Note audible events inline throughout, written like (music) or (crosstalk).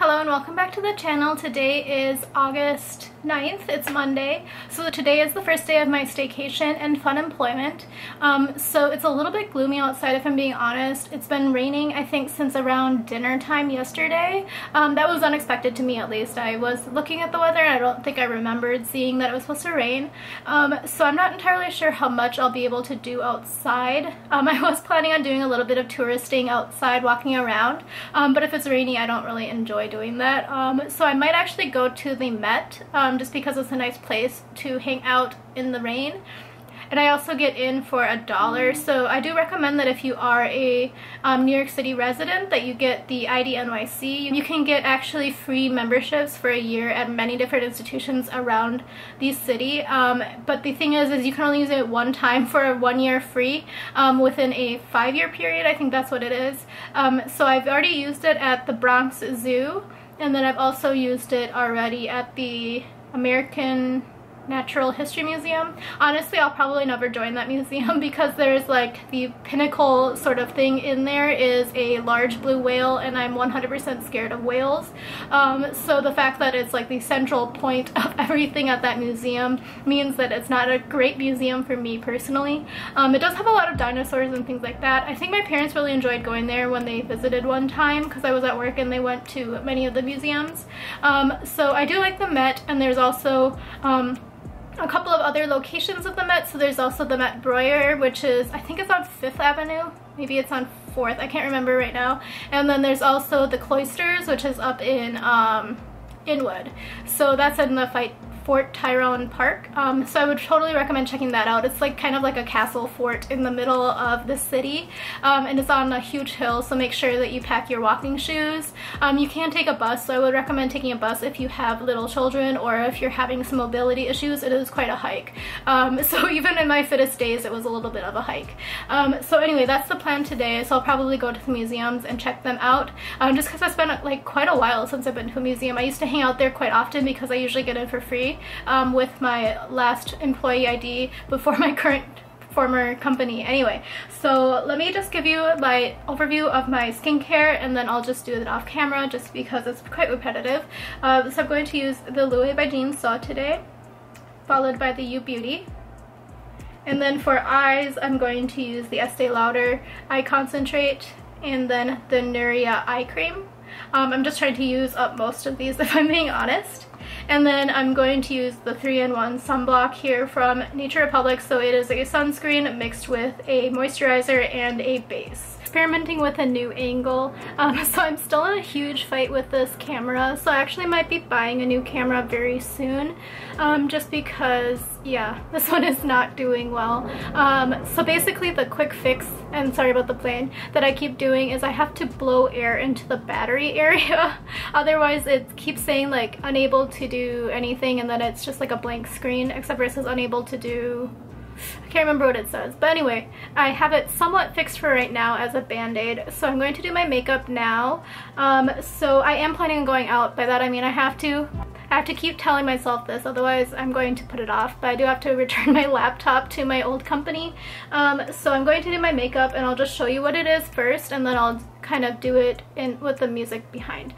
Hello and welcome back to the channel. Today is August 9th. It's Monday. So today is the first day of my staycation and fun employment. Um, so it's a little bit gloomy outside if I'm being honest. It's been raining I think since around dinner time yesterday. Um, that was unexpected to me at least. I was looking at the weather and I don't think I remembered seeing that it was supposed to rain. Um, so I'm not entirely sure how much I'll be able to do outside. Um, (laughs) I was planning on doing a little bit of touristing outside walking around um, but if it's rainy I don't really enjoy doing that. Um, so I might actually go to the Met um, just because it's a nice place to hang out in the rain. And I also get in for a dollar. So I do recommend that if you are a um, New York City resident that you get the ID NYC. You can get actually free memberships for a year at many different institutions around the city. Um, but the thing is, is you can only use it one time for one year free um, within a five-year period. I think that's what it is. Um, so I've already used it at the Bronx Zoo. And then I've also used it already at the American Natural History Museum. Honestly, I'll probably never join that (laughs) museum because there's like the pinnacle sort of thing in there is a large blue whale and I'm 100% scared of whales. Um, so the fact that it's like the central point of (laughs) everything at that museum means that it's not a great museum for me personally. Um, it does have a lot of dinosaurs and things like that. I think my parents really enjoyed going there when they visited one time because I was at work and they went to many of the museums. Um, so I do like the Met and there's also um, a couple of other locations of the Met. So there's also the Met Breuer, which is, I think it's on 5th Avenue. Maybe it's on 4th. I can't remember right now. And then there's also the Cloisters, which is up in um, Inwood. So that's in the fight Fort Tryon Park. Um, so I would totally recommend checking that out. It's like kind of like a castle fort in the middle of the city um, and it's on a huge hill so make sure that you pack your walking shoes. Um, you can take a bus so I would recommend taking a bus if you have little children or if you're having some mobility issues. It is quite a hike. Um, (laughs) so even in my fittest days it was a little bit of a hike. Um, so anyway that's the plan today so I'll probably go to the museums and check them out um, just because it's been like quite a while since I've been to a museum. I used to hang out there quite often because I usually get in for free um, with my last employee ID before my current former company. Anyway so let me just give you my overview of my skincare and then I'll just do it off camera just because it's quite repetitive. Uh, so I'm going to use the Loewe by Jean Saw today followed by the U Beauty. And then for eyes I'm going to use the Estee Lauder eye concentrate and then the Nuria eye cream. Um, I'm just trying to use up most of these (laughs) if I'm being honest and then I'm going to use the 3-in-1 sunblock here from Nature Republic. So it is a sunscreen mixed with a moisturizer and a base experimenting with a new angle. Um, (laughs) so I'm still in a huge fight with this camera. So I actually might be buying a new camera very soon. Um, just because, yeah, (laughs) this one is not doing well. Um, so basically the quick fix, and sorry about the plane, that I keep doing is I have to blow air into the battery (laughs) area. Otherwise it keeps saying like unable to do anything and then it's just like a blank screen except for it says unable to do I can't remember what it says. But anyway, I have it somewhat fixed for right now as a band-aid. So I'm going to do my makeup now. Um, so I am planning on going out. By that I mean I have to I have to keep telling myself this, otherwise I'm going to put it off. But I do have to (laughs) return my laptop to my old company. Um, so I'm going to do my makeup and I'll just show you what it is first and then I'll kind of do it in with the music behind.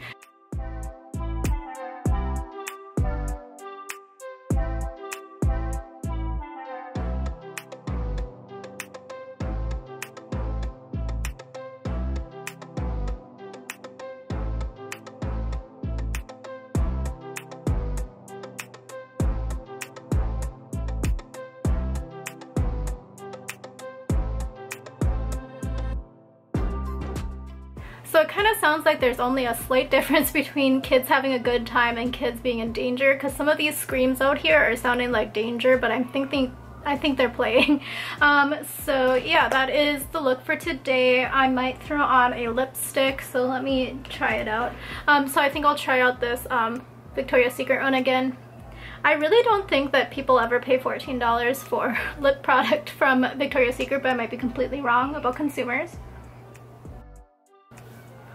So it kind of sounds like there's only a slight difference (laughs) between kids having a good time and kids being in danger because some of these screams out here are sounding like danger but I'm thinking I think they're playing. (laughs) Um, so yeah, that is the look for today. I might throw on a lipstick, so let me try it out. Um, so I think I'll try out this um, Victoria's Secret one again. I really don't think that people ever pay $14 for (laughs) lip product from Victoria's Secret, but I might be completely wrong about consumers.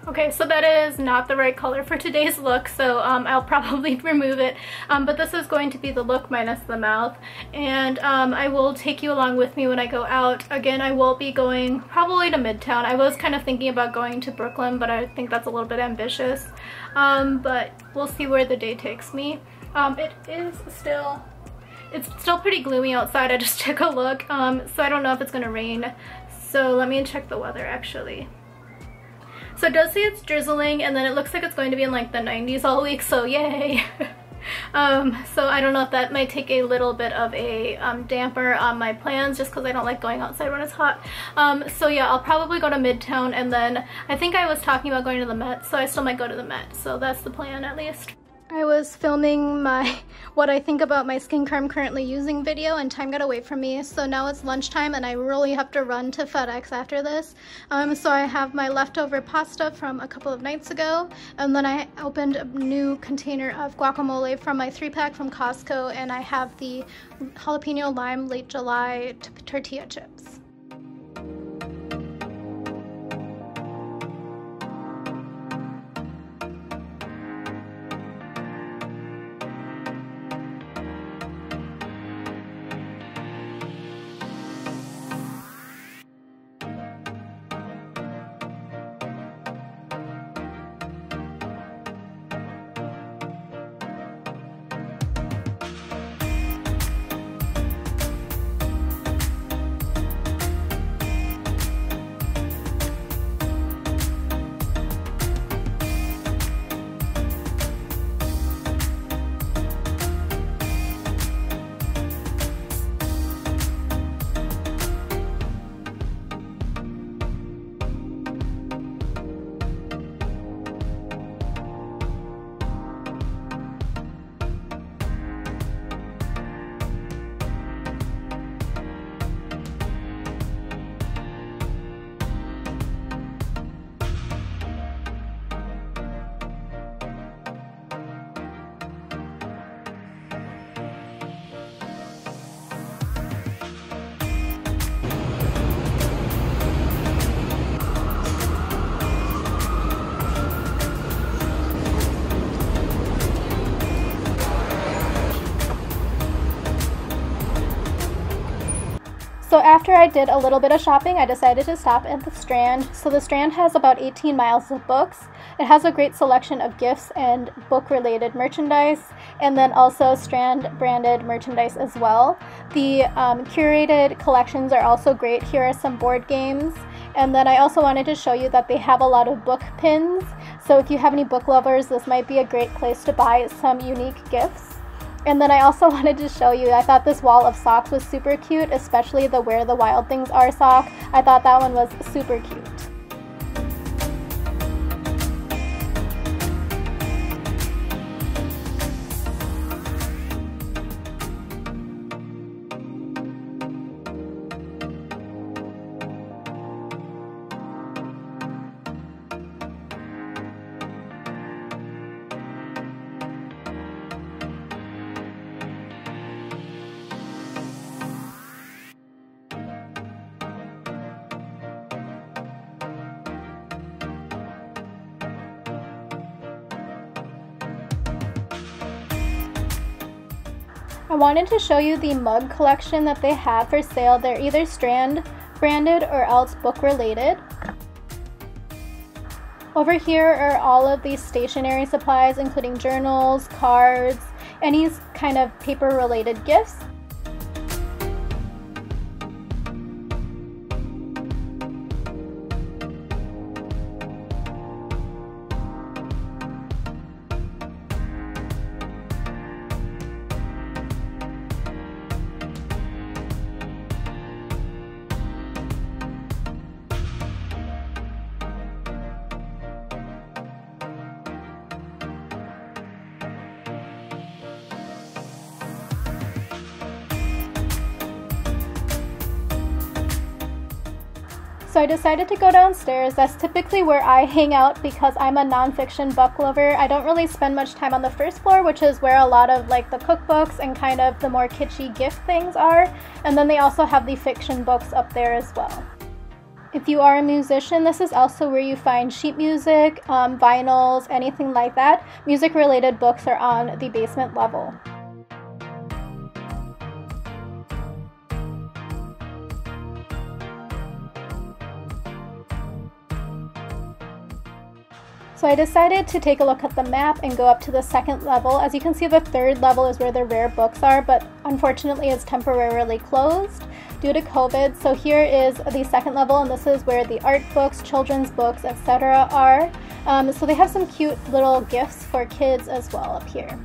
Okay, so that is not the right color for today's look, so um, I'll probably (laughs) remove it. Um, but this is going to be the look minus the mouth, and um, I will take you along with me when I go out. Again, I will be going probably to Midtown. I was kind of thinking about going to Brooklyn, but I think that's a little bit ambitious. Um, but we'll see where the day takes me. Um, it is still it's still pretty gloomy outside. (laughs) I just took a look, um, so I don't know if it's gonna rain. So let me check the weather actually. So it does say it's drizzling and then it looks like it's going to be in like the 90s all week, so yay! (laughs) um, so I don't know if that might take a little bit of a um, damper on my plans just because I don't like going outside when it's hot. Um, so yeah, I'll probably go to Midtown and then I think I was talking about going to the Met, so I still might go to the Met. So that's the plan at least. I was filming my (laughs) what I think about my skincare I'm currently using video and time got away from me so now it's lunchtime and I really have to run to FedEx after this um, so I have my leftover pasta from a couple of nights ago and then I opened a new container of guacamole from my three pack from Costco and I have the jalapeno lime late July tortilla chips. So after I did a little bit of shopping, I decided to stop at the Strand. So the Strand has about 18 miles of books. It has a great selection of gifts and book-related merchandise, and then also Strand branded merchandise as well. The um, curated collections are also great. Here are some board games. And then I also wanted to show you that they have a lot of book pins. So if you have any book lovers, this might be a great place to buy some unique gifts. And then I also (laughs) wanted to show you, I thought this wall of socks was super cute, especially the Where the Wild Things Are sock. I thought that one was super cute. I wanted to show you the mug collection that they have for sale. They're either Strand branded or else book related. Over here are all of these stationery supplies including journals, cards, any kind of paper related gifts. So I decided to go downstairs. That's typically where I hang out because I'm a nonfiction book lover. I don't really spend much time on the first floor, which is where a lot of like the cookbooks and kind of the more kitschy gift things are. And then they also have the fiction books up there as well. If you are a musician, this is also where you find sheet music, um, vinyls, anything like that. Music related books are on the basement level. So I decided to take a look at the map and go up to the second level. As you can see, the third level is where the rare books are, but unfortunately it's temporarily closed due to COVID. So here is the second level, and this is where the art books, children's books, etc. are. Um, so they have some cute little gifts for kids as well up here.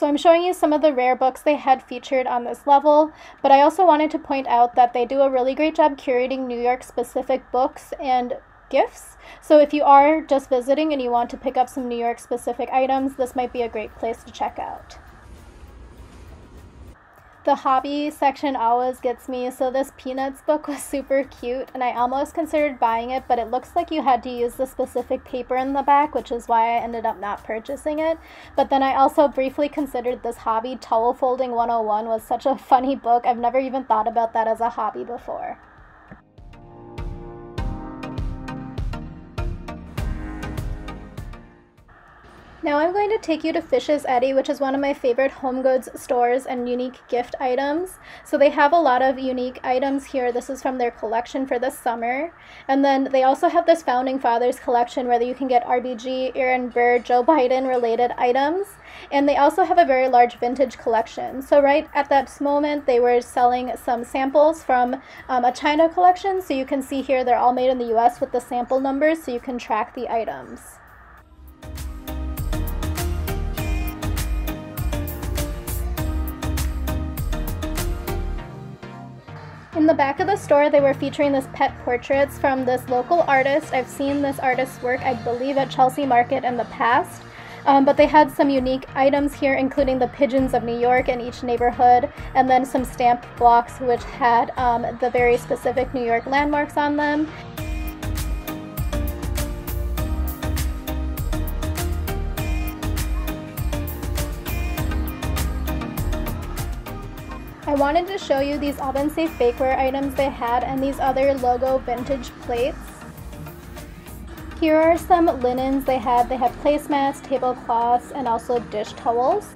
So I'm showing you some of the rare books they had featured on this level, but I also wanted to point out that they do a really great job curating New York specific books and gifts. So if you are just visiting and you want to pick up some New York specific items, this might be a great place to check out. The hobby section always gets me. So this Peanuts book was super cute and I almost considered buying it, but it looks like you had to use the specific paper in the back, which is why I ended up not purchasing it. But then I also briefly considered this hobby Towel Folding 101 was such a funny book. I've never even thought about that as a hobby before. Now I'm going to take you to Fishs Eddy, which is one of my favorite home goods stores and unique gift items. So they have a lot of unique items here. This is from their collection for this summer. And then they also have this Founding Fathers collection where you can get RBG, Aaron Burr, Joe Biden related items. And they also have a very large vintage collection. So right at that moment, they were selling some samples from um, a China collection. So you can see here they're all made in the US with the sample numbers so you can track the items. In the back of the store, they were featuring this pet portraits from this local artist. I've seen this artist's work, I believe, at Chelsea Market in the past. Um, but they had some unique items here, including the pigeons of New York in each neighborhood, and then some stamp blocks which had um, the very specific New York landmarks on them. I wanted to show you these oven safe bakeware items they had and these other logo vintage plates. Here are some linens they had. They had placemats, tablecloths, and also dish towels.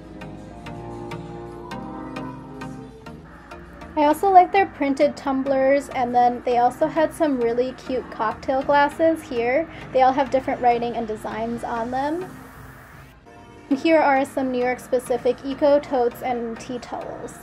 I also like their printed tumblers and then they also had some really cute cocktail glasses here. They all have different writing and designs on them. Here are some New York specific eco totes and tea towels.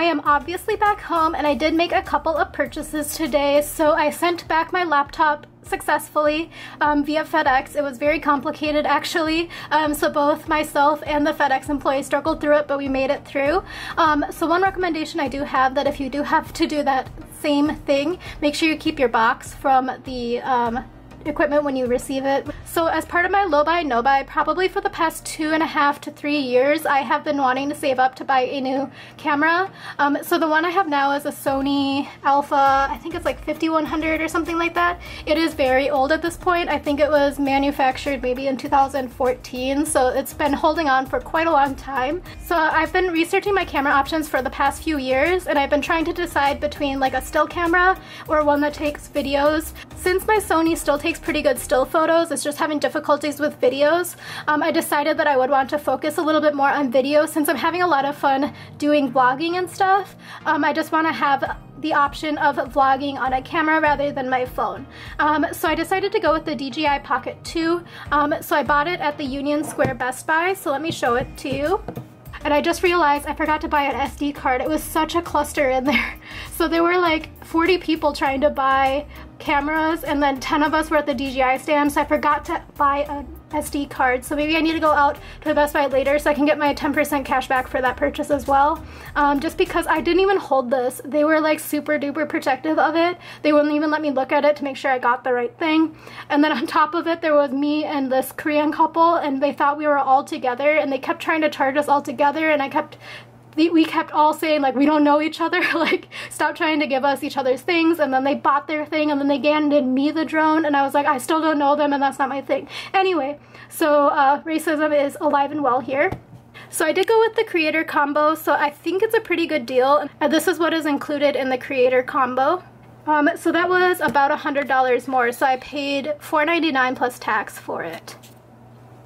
I am obviously back home and I did make a couple of purchases today. So I sent back my laptop successfully um, via FedEx. It was very complicated actually. Um, so both myself and the FedEx employee struggled through it, but we made it through. Um, so one recommendation I do have that if you do have to do that same thing, make sure you keep your box from the um, equipment when you receive it. So as part of my low buy, no buy, probably for the past two and a half to three years, I have been wanting to save up to buy a new camera. Um, so the one I have now is a Sony Alpha, I think it's like 5100 or something like that. It is very old at this point. I think it was manufactured maybe in 2014, so it's been holding on for quite a long time. So I've been researching my camera options for the past few years, and I've been trying to decide between like a still camera or one that takes videos. Since my Sony still takes pretty good still photos, it's just having difficulties with videos, um, I decided that I would want to focus a little bit more on video since I'm having a lot of fun doing vlogging and stuff. Um, I just want to have the option of vlogging on a camera rather than my phone. Um, so I decided to go with the DJI Pocket 2. Um, so I bought it at the Union Square Best Buy, so let me show it to you. And I just realized I forgot to buy an SD card. It was such a cluster in there. (laughs) So there were like 40 people trying to buy cameras and then 10 of us were at the DJI stand so I forgot to buy a SD card. So maybe I need to go out to Best Buy later so I can get my 10% cash back for that purchase as well. Um, just because I didn't even hold this. They were like super duper protective of it. They wouldn't even let me look at it to make sure I got the right thing. And then on top of it, there was me and this Korean couple and they thought we were all together and they kept trying to charge us all together and I kept we kept all saying like we don't know each other. (laughs) Like stop trying to give us each other's things. And then they bought their thing and then they handed me the drone and I was like I still don't know them and that's not my thing. Anyway so uh, racism is alive and well here. So I did go with the creator combo so I think it's a pretty good deal. And this is what is included in the creator combo. Um, so that was about a hundred dollars more. So I paid $4.99 plus tax for it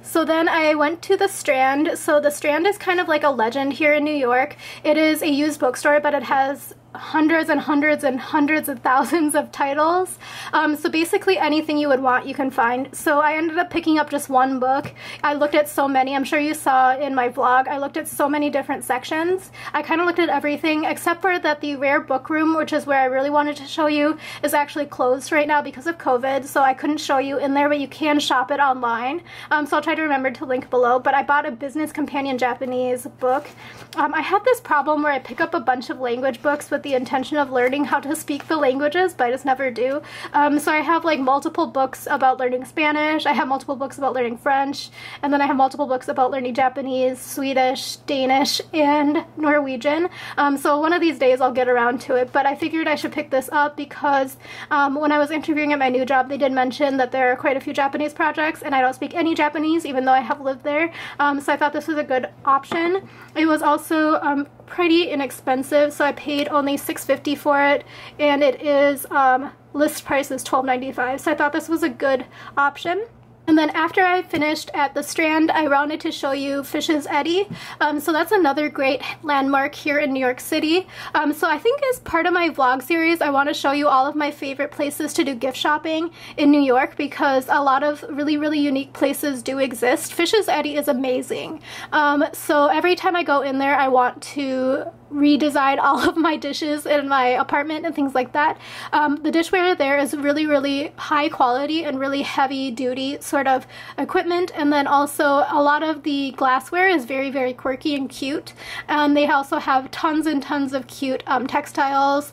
so then I went to the Strand. So the Strand is kind of like a legend here in New York. It is a used bookstore, but it has hundreds and hundreds and hundreds of thousands of titles. Um, so basically anything you would want you can find. So I ended up picking up just one book. I looked at so many. I'm sure you saw in my vlog. I looked at so many different sections. I kind of looked at everything except for that the rare book room, which is where I really wanted to show you, is actually closed right now because of COVID. So I couldn't show you in there, but you can shop it online. Um, so I'll try to remember to link below. But I bought a Business Companion Japanese book. Um, I had this problem where I pick up a bunch of language books with the intention of learning how to speak the languages, but I just never do. Um, so I have like multiple books about learning Spanish, I have multiple books about learning French, and then I have multiple books about learning Japanese, Swedish, Danish, and Norwegian. Um, so one of these days I'll get around to it, but I figured I should pick this up because um, when I was interviewing at my new job, they did mention that there are quite a few Japanese projects, and I don't speak any Japanese, even though I have lived there. Um, so I thought this was a good option. It was also um, pretty inexpensive, so I paid only $6.50 for it, and it is um, list price is $12.95, so I thought this was a good option. And then after I finished at the Strand, I wanted to show you Fishs Eddy. Um, so that's another great landmark here in New York City. Um, so I think as part of my vlog series, I want to show you all of my favorite places to do gift shopping in New York because a lot of really, really unique places do exist. Fishs Eddy is amazing. Um, so every time I go in there, I want to redesign (laughs) all of my dishes in my apartment and things like that. Um, the dishware there is really, really high quality and really heavy duty sort of equipment. And then also a lot of the glassware is very, very quirky and cute. And they also have tons and tons of cute um, textiles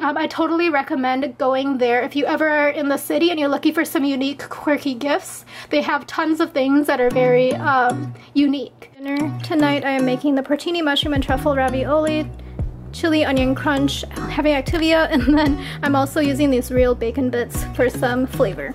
um, I totally recommend going there if you ever are in the city and you're looking for some unique, quirky gifts. They have tons of things that are very um, unique. Dinner tonight I am making the porcini mushroom and truffle ravioli, chili onion crunch, heavy Activia, (laughs) and then I'm also using these real bacon bits for some flavor.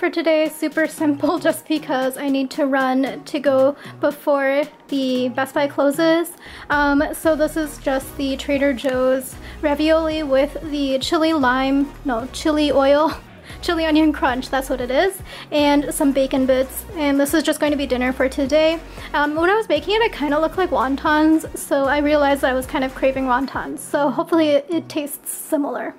For today super simple (laughs) just because I need to run to go before the Best Buy closes. Um, so this is just the Trader Joe's ravioli with the chili lime, no, chili oil, (laughs) chili onion crunch, that's what it is, and some bacon bits. And this is just going to be dinner for today. Um, when I was making it, it kind of looked like wontons, so I realized I was kind of craving wontons. So hopefully it, it tastes similar.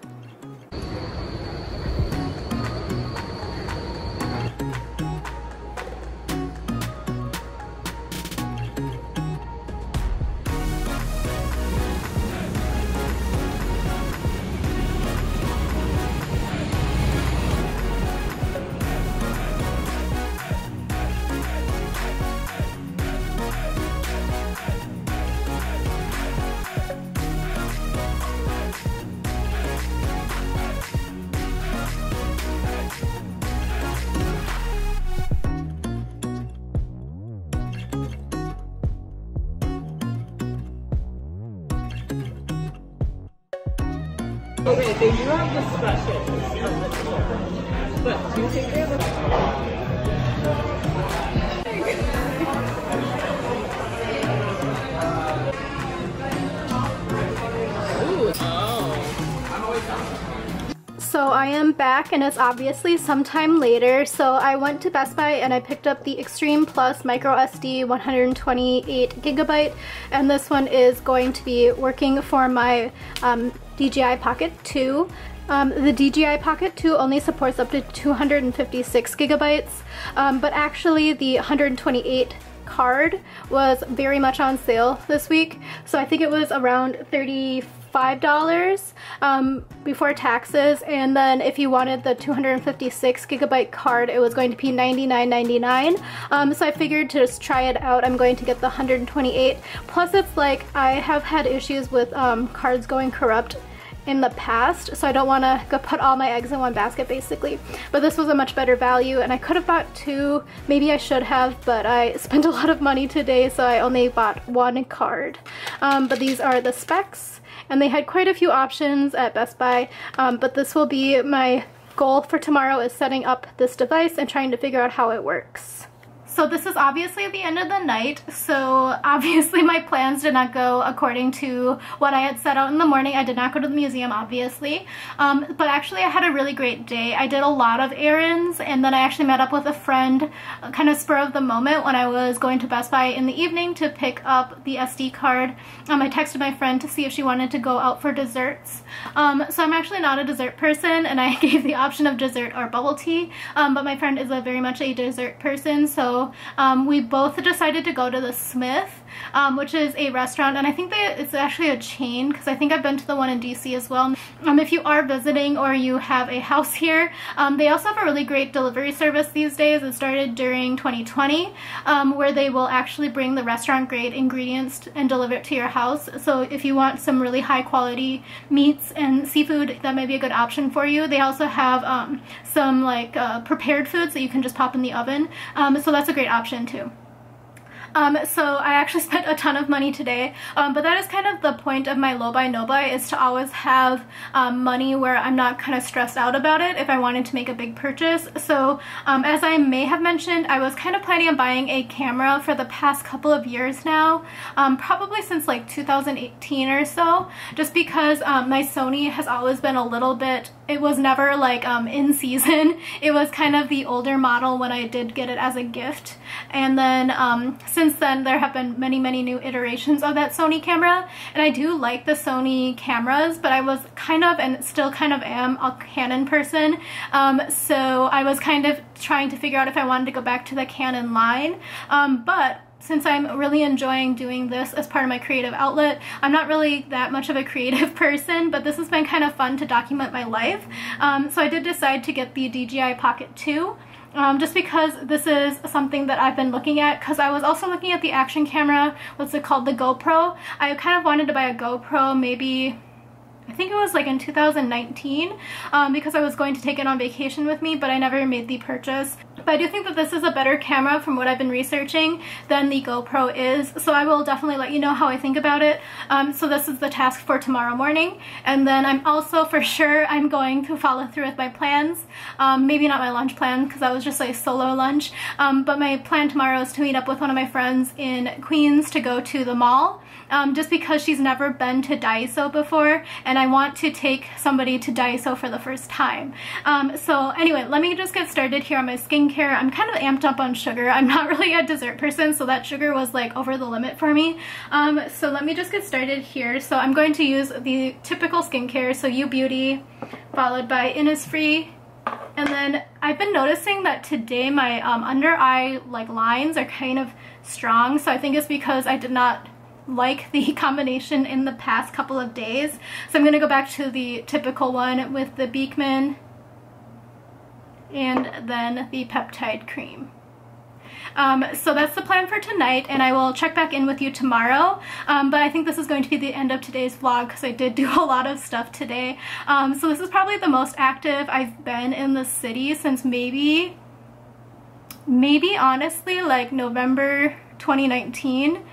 Okay, they do have the special. But do you think they have a... So I am back and it's obviously sometime later. So I went to Best Buy and I picked up the Extreme Plus Micro SD 128 gigabyte and this one is going to be working for my um, DJI Pocket 2. Um, the DJI Pocket 2 only supports up to 256 gigabytes, um, but actually the 128 card was very much on sale this week. So I think it was around 35 dollars um, before taxes. And then if you wanted the 256 gigabyte card it was going to be $99.99 um, so I figured to just try it out. I'm going to get the 128 plus it's like I have had issues with um, cards going corrupt in the past so I don't want to put all my eggs in one basket basically. But this was a much better value and I could have bought two. Maybe I should have but I (laughs) spent a lot of money today so I only bought one card. Um, but these are the specs and they had quite a few options at Best Buy um, but this will be my goal for tomorrow is setting up this device and trying to figure out how it works. So this is obviously the end of the night, so (laughs) obviously my plans did not go according to what I had set out in the morning. I did not go to the museum, obviously, um, but actually I had a really great day. I did a lot of errands, and then I actually met up with a friend uh, kind of spur of the moment when I was going to Best Buy in the evening to pick up the SD card. Um, I texted my friend to see if she wanted to go out for desserts. Um, so I'm actually not a dessert person, and I (laughs) gave the option of dessert or bubble tea, um, but my friend is a very much a dessert person, so um, we both decided to go to the Smith um, which is a restaurant and I think that it's actually a chain because I think I've been to the one in DC as well. Um, if you are visiting or you have a house here, um, they also have a really great delivery service these days. It started during 2020 um, where they will actually bring the restaurant grade ingredients and deliver it to your house. So if you want some really high quality meats and seafood, that might be a good option for you. They also have um, some like uh, prepared foods that you can just pop in the oven. Um, so that's a great option too. Um, so I actually (laughs) spent a ton of money today, um, but that is kind of the point of my low buy no buy is to always have um, money where I'm not kind of stressed out about it if I wanted to make a big purchase. So um, as I may have mentioned, I was kind of planning on buying a camera for the past couple of years now, um, probably since like 2018 or so, just because um, my Sony has always been a little bit, it was never like in season. (laughs) It was kind of the older model when I did get it as a gift. And then since since then there have been many many new iterations of that Sony camera. And I do like the Sony cameras but I was kind of and still kind of am a Canon person. Um, so I was kind of trying to figure out if I wanted to go back to the Canon line. Um, but since I'm really enjoying doing this as part of my creative outlet, I'm not really that much of a creative (laughs) person, but this has been kind of fun to document my life. Um, so I did decide to get the DJI Pocket 2 um, just because this is something that I've been looking at because I was also looking at the action camera, what's it called, the GoPro. I kind of wanted to buy a GoPro maybe I think it was like in 2019 um, because I was going to take it on vacation with me, but I never made the purchase. But I do think that this is a better camera from what I've been researching than the GoPro is, so I will definitely let you know how I think about it. Um, so this is the task for tomorrow morning, and then I'm also for sure I'm going to follow through with my plans. Um, maybe not my lunch plan because that was just like solo lunch, um, but my plan tomorrow is to meet up with one of my friends in Queens to go to the mall um, just because she's never been to Daiso before and I want to take somebody to Daiso for the first time. Um, so anyway, let me just get started here on my skincare. I'm kind of amped up on sugar. I'm not (laughs) really a dessert person, so that sugar was like over the limit for me. Um, so let me just get started here. So I'm going to use the typical skincare, so U Beauty, followed by Innisfree, and then I've been noticing that today my um, under eye like lines are kind of strong, so I think it's because I did not like the (laughs) combination in the past couple of days. So I'm going to go back to the typical one with the Beekman and then the peptide cream. Um, so that's the plan for tonight and I will check back in with you tomorrow. Um, but I think this is going to be the end of today's vlog because I did do (laughs) a lot of stuff today. Um, so this is probably the most active I've been in the city since maybe, maybe honestly like November 2019.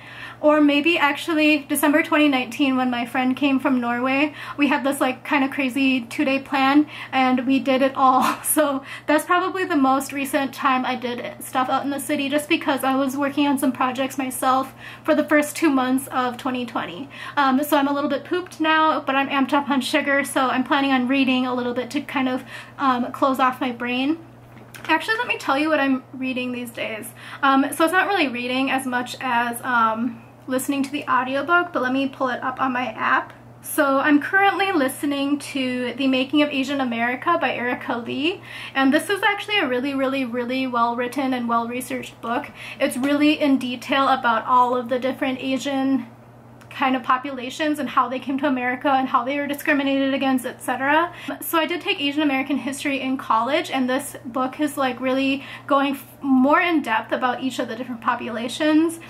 Or maybe actually December 2019 when my friend came from Norway. We had this like kind of crazy two-day plan and we did it all. (laughs) So that's probably the most recent time I did stuff out in the city just because I was working on some projects myself for the first two months of 2020. Um, so I'm a little bit pooped now, but I'm amped up on sugar, so I'm planning on reading a little bit to kind of um, close off my brain. Actually, let me tell you what I'm reading these days. Um, so it's not really reading as much as um, listening to the audiobook, but let me pull it up on my app. So I'm currently listening to The Making of Asian America by Erika Lee, and this is actually a really, really, really well written and well researched book. It's really in detail about all of the different Asian kind of populations and how they came to America and how they were discriminated against, etc. So I did take Asian American history in college and this book is like really going more in depth about each of the different populations.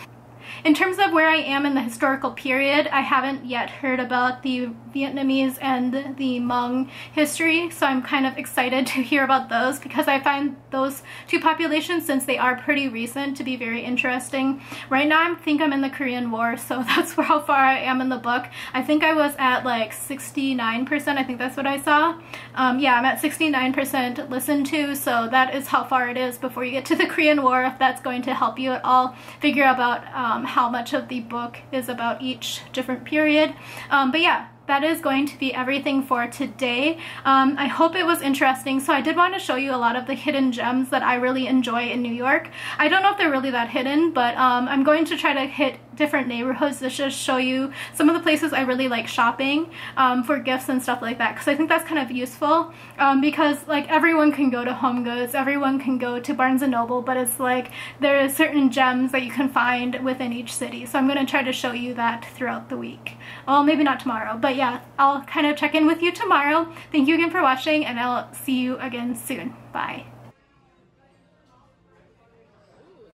In terms of where I am in the historical period, I haven't yet heard about the Vietnamese and the Hmong history, so I'm kind of excited to hear about those because I find those two populations, since they are pretty recent, to be very interesting. Right now I think I'm in the Korean War, so (laughs) that's how far I am in the book. I think I was at like 69%, I think that's what I saw. Um, yeah, I'm at 69% listened to, so that is how far it is before you get to the Korean War, if that's going to help you at all figure about um, how much of the book is about each different period. Um, but yeah, that is going to be everything for today. Um, I hope it was interesting. So I did want to show you a lot of the hidden gems that I really enjoy in New York. I don't know if they're really that hidden, but um, I'm going to try to hit different neighborhoods to just show you some of the places I really like shopping um, for gifts and stuff like that because I think that's kind of useful um, because like everyone can go to Home Goods, everyone can go to Barnes & Noble, but it's like there are certain gems that you can find within each city. So I'm going to try to show you that throughout the week. Well, maybe not tomorrow, but yeah, I'll kind of check in with you tomorrow. Thank you again for watching and I'll see you again soon. Bye.